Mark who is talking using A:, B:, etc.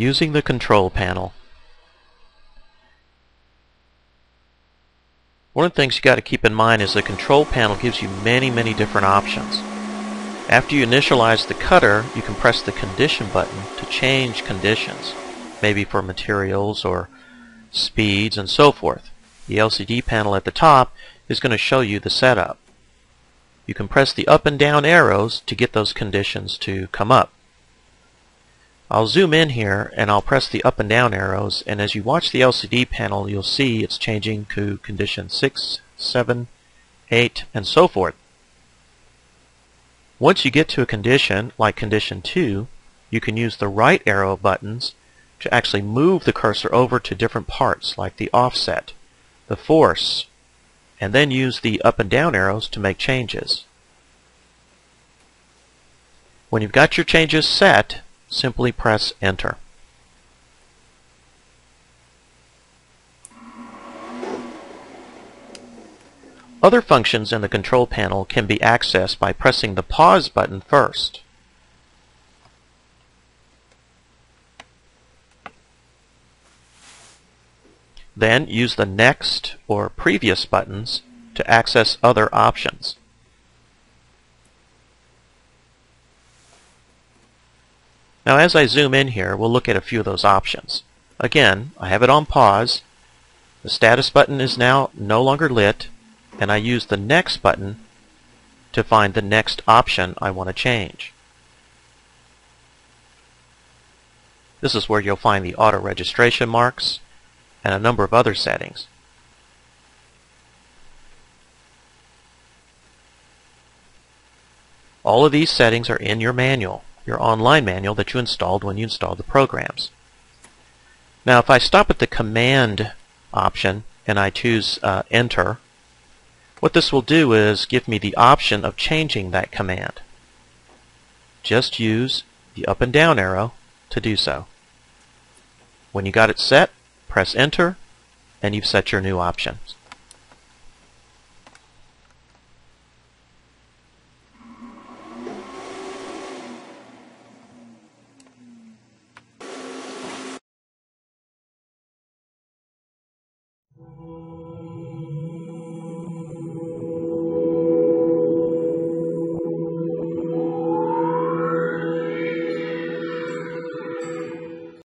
A: Using the control panel. One of the things you got to keep in mind is the control panel gives you many, many different options. After you initialize the cutter, you can press the condition button to change conditions, maybe for materials or speeds and so forth. The LCD panel at the top is going to show you the setup. You can press the up and down arrows to get those conditions to come up. I'll zoom in here and I'll press the up and down arrows and as you watch the LCD panel you'll see it's changing to condition 6, 7, 8 and so forth. Once you get to a condition like condition 2 you can use the right arrow buttons to actually move the cursor over to different parts like the offset, the force, and then use the up and down arrows to make changes. When you've got your changes set, simply press enter. Other functions in the control panel can be accessed by pressing the pause button first. Then use the next or previous buttons to access other options. Now as I zoom in here, we'll look at a few of those options. Again, I have it on pause. The status button is now no longer lit, and I use the next button to find the next option I want to change. This is where you'll find the auto registration marks and a number of other settings. All of these settings are in your manual your online manual that you installed when you installed the programs. Now if I stop at the command option and I choose uh, enter, what this will do is give me the option of changing that command. Just use the up and down arrow to do so. When you got it set, press enter and you've set your new options.